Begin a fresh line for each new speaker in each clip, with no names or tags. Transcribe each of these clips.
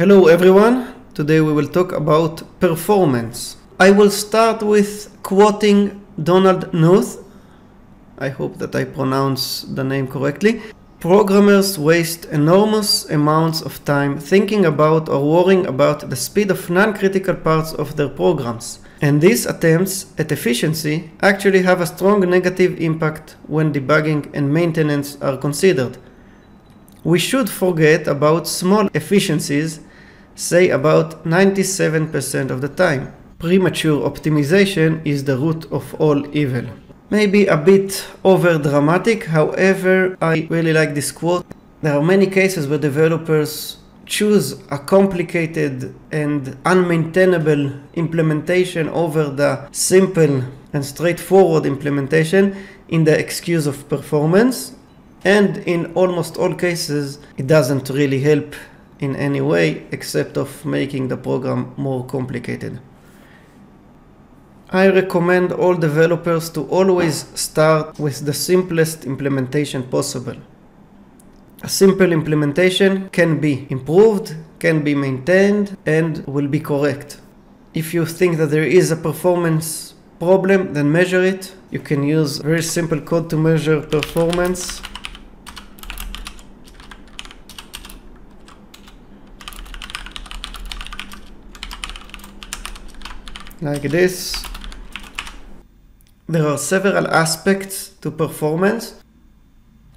Hello everyone, today we will talk about performance. I will start with quoting Donald Knuth. I hope that I pronounce the name correctly. Programmers waste enormous amounts of time thinking about or worrying about the speed of non-critical parts of their programs. And these attempts at efficiency actually have a strong negative impact when debugging and maintenance are considered. We should forget about small efficiencies say about 97% of the time. Premature optimization is the root of all evil. Maybe a bit over dramatic, however, I really like this quote. There are many cases where developers choose a complicated and unmaintainable implementation over the simple and straightforward implementation in the excuse of performance. And in almost all cases, it doesn't really help in any way except of making the program more complicated. I recommend all developers to always start with the simplest implementation possible. A simple implementation can be improved, can be maintained, and will be correct. If you think that there is a performance problem, then measure it. You can use very simple code to measure performance. Like this. There are several aspects to performance.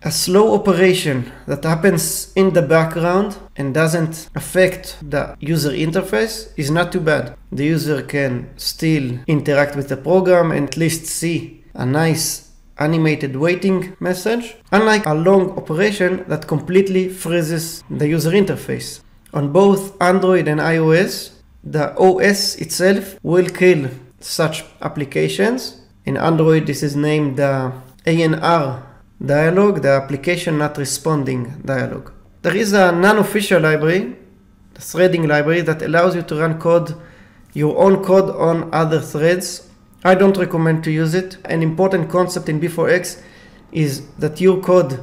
A slow operation that happens in the background and doesn't affect the user interface is not too bad. The user can still interact with the program and at least see a nice animated waiting message, unlike a long operation that completely freezes the user interface. On both Android and iOS, the OS itself will kill such applications. In Android, this is named the ANR dialog, the application not responding dialog. There is a non-official library, the threading library, that allows you to run code, your own code on other threads. I don't recommend to use it. An important concept in B4X is that your code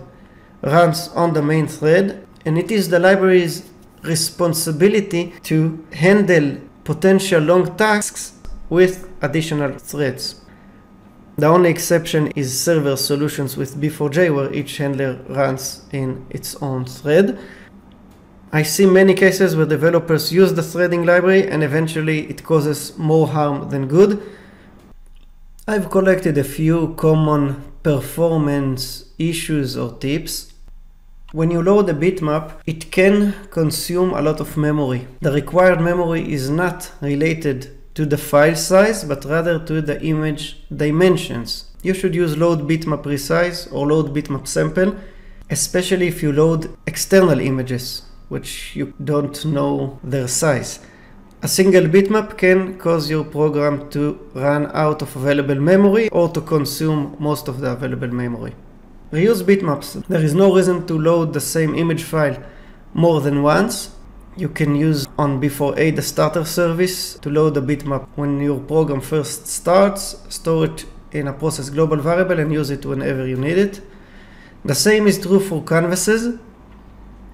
runs on the main thread, and it is the library's responsibility to handle potential long tasks with additional threads. The only exception is server solutions with B4J where each handler runs in its own thread. I see many cases where developers use the threading library and eventually it causes more harm than good. I've collected a few common performance issues or tips when you load a bitmap, it can consume a lot of memory. The required memory is not related to the file size, but rather to the image dimensions. You should use load bitmap resize or load bitmap sample, especially if you load external images, which you don't know their size. A single bitmap can cause your program to run out of available memory or to consume most of the available memory. Reuse bitmaps. There is no reason to load the same image file more than once. You can use on B4A the starter service to load the bitmap when your program first starts, store it in a process global variable and use it whenever you need it. The same is true for canvases.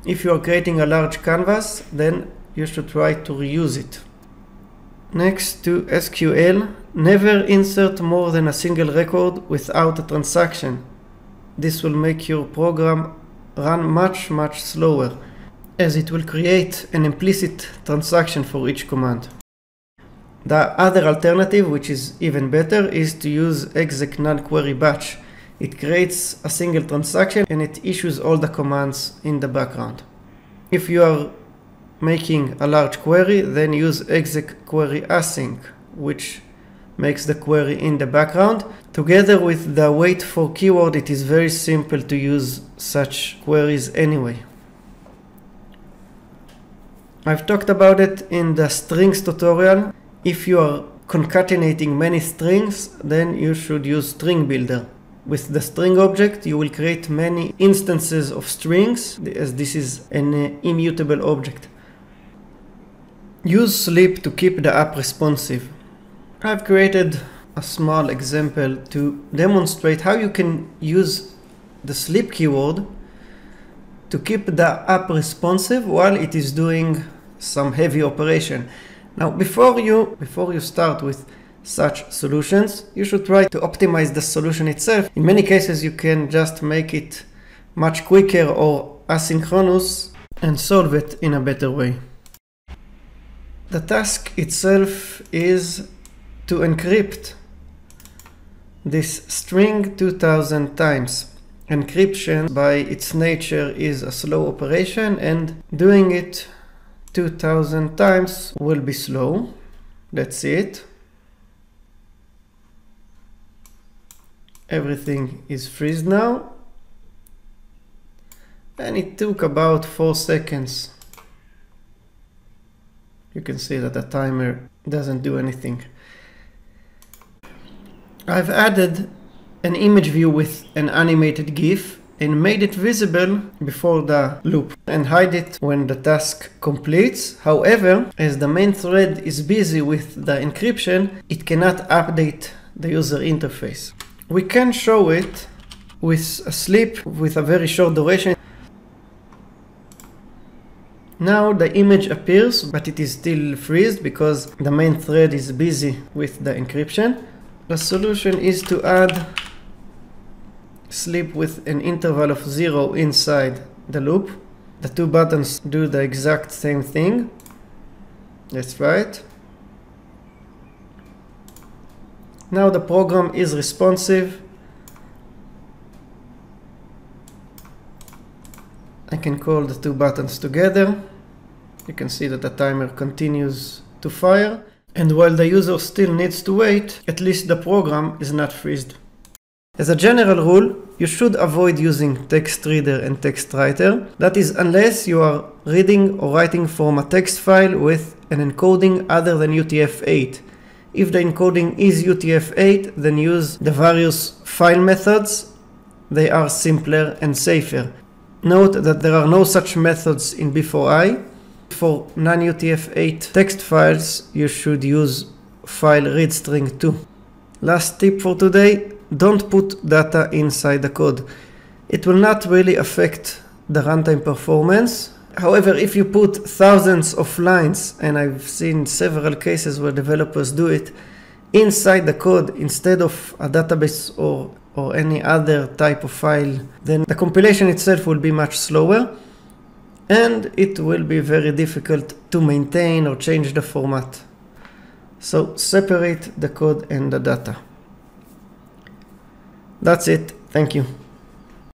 If you are creating a large canvas, then you should try to reuse it. Next to SQL, never insert more than a single record without a transaction this will make your program run much much slower as it will create an implicit transaction for each command. The other alternative, which is even better, is to use exec non-query batch. It creates a single transaction and it issues all the commands in the background. If you are making a large query, then use exec query async, which makes the query in the background. Together with the wait for keyword, it is very simple to use such queries anyway. I've talked about it in the strings tutorial. If you are concatenating many strings, then you should use string builder. With the string object, you will create many instances of strings, as this is an immutable object. Use sleep to keep the app responsive. I've created a small example to demonstrate how you can use the sleep keyword to keep the app responsive while it is doing some heavy operation. Now, before you, before you start with such solutions, you should try to optimize the solution itself. In many cases, you can just make it much quicker or asynchronous and solve it in a better way. The task itself is to encrypt this string 2000 times. Encryption by its nature is a slow operation and doing it 2000 times will be slow. Let's see it. Everything is freeze now. And it took about 4 seconds. You can see that the timer doesn't do anything. I've added an image view with an animated GIF and made it visible before the loop and hide it when the task completes. However, as the main thread is busy with the encryption, it cannot update the user interface. We can show it with a sleep with a very short duration. Now the image appears, but it is still freezed because the main thread is busy with the encryption. The solution is to add sleep with an interval of 0 inside the loop. The two buttons do the exact same thing. That's right. Now the program is responsive. I can call the two buttons together. You can see that the timer continues to fire. And while the user still needs to wait, at least the program is not freezed. As a general rule, you should avoid using text reader and text writer. That is unless you are reading or writing from a text file with an encoding other than UTF-8. If the encoding is UTF-8, then use the various file methods. They are simpler and safer. Note that there are no such methods in B4i, for non-UTF-8 text files, you should use file read string 2. Last tip for today, don't put data inside the code. It will not really affect the runtime performance. However, if you put thousands of lines, and I've seen several cases where developers do it, inside the code instead of a database or, or any other type of file, then the compilation itself will be much slower and it will be very difficult to maintain or change the format. So separate the code and the data. That's it. Thank you.